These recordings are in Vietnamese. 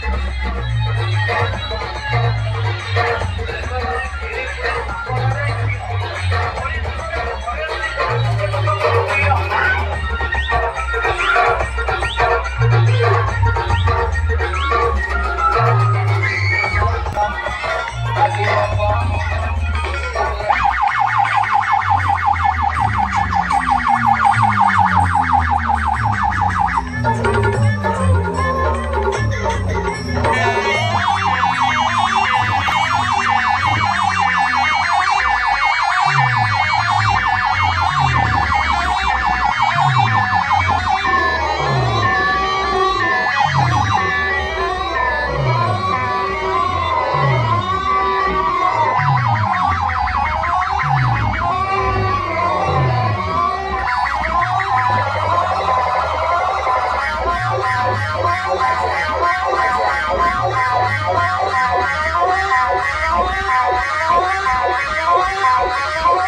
Thank you.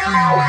Wow,